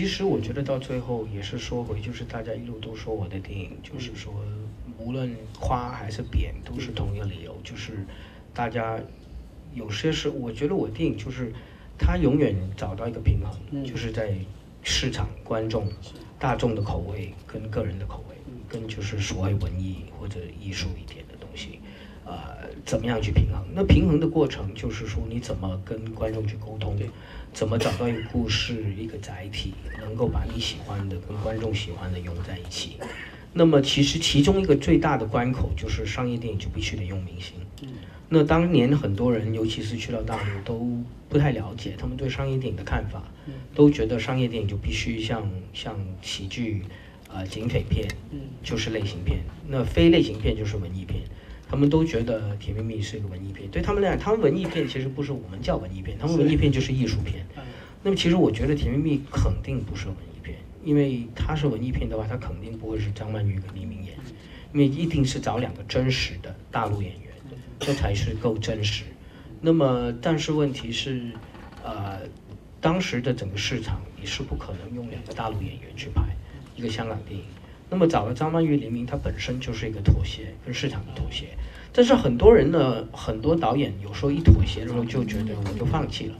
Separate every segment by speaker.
Speaker 1: 其实我觉得到最后也是说回，就是大家一路都说我的电影，就是说无论夸还是贬，都是同一个理由，就是大家有些是我觉得我电影就是它永远找到一个平衡，就是在市场、观众、大众的口味跟个人的口味，跟就是所谓文艺或者艺术一点的怎么样去平衡？那平衡的过程就是说，你怎么跟观众去沟通，怎么找到一个故事、一个载体，能够把你喜欢的跟观众喜欢的融在一起。那么，其实其中一个最大的关口就是商业电影就必须得用明星。那当年很多人，尤其是去到大陆，都不太了解他们对商业电影的看法，都觉得商业电影就必须像像喜剧、啊警匪片，就是类型片，那非类型片就是文艺片。他们都觉得《甜蜜蜜》是一个文艺片，对他们来讲，他们文艺片其实不是我们叫文艺片，他们文艺片就是艺术片。那么其实我觉得《甜蜜蜜》肯定不是文艺片，因为它是文艺片的话，它肯定不会是张曼玉跟黎明演，因为一定是找两个真实的大陆演员，这才是够真实。那么但是问题是，呃，当时的整个市场你是不可能用两个大陆演员去拍一个香港电影。那么找了张曼玉、黎明，它本身就是一个妥协，跟市场的妥协。但是很多人呢，很多导演有时候一妥协的时候，就觉得我就放弃了，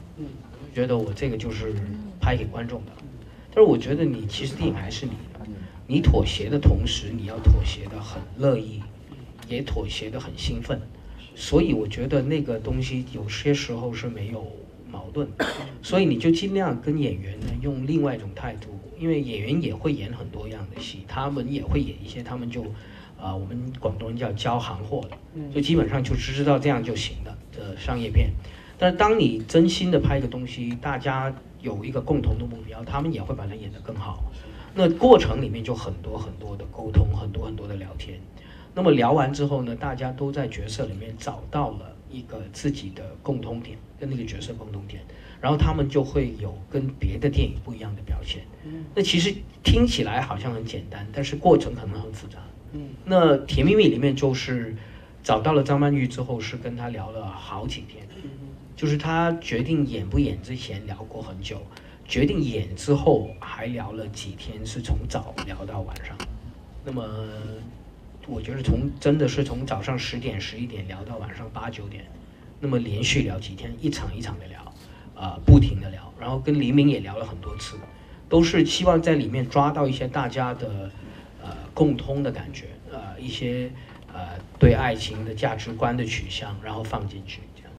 Speaker 1: 觉得我这个就是拍给观众的。但是我觉得你其实电影还是你的，你妥协的同时，你要妥协的很乐意，也妥协的很兴奋。所以我觉得那个东西有些时候是没有矛盾，所以你就尽量跟演员用另外一种态度。因为演员也会演很多样的戏，他们也会演一些，他们就，啊，我们广东人叫交行货的，就基本上就只知道这样就行的的商业片。但是当你真心的拍一个东西，大家有一个共同的目标，他们也会把它演得更好。那过程里面就很多很多的沟通，很多很多的聊天。那么聊完之后呢，大家都在角色里面找到了一个自己的共通点，跟那个角色共通点。然后他们就会有跟别的电影不一样的表现。嗯，那其实听起来好像很简单，但是过程可能很复杂。嗯，那《甜蜜蜜》里面就是找到了张曼玉之后，是跟她聊了好几天。嗯就是她决定演不演之前聊过很久，决定演之后还聊了几天，是从早聊到晚上。那么我觉得从真的是从早上十点十一点聊到晚上八九点，那么连续聊几天，一场一场的聊。啊，不停的聊，然后跟黎明也聊了很多次，都是希望在里面抓到一些大家的呃共通的感觉，呃一些呃对爱情的价值观的取向，然后放进去。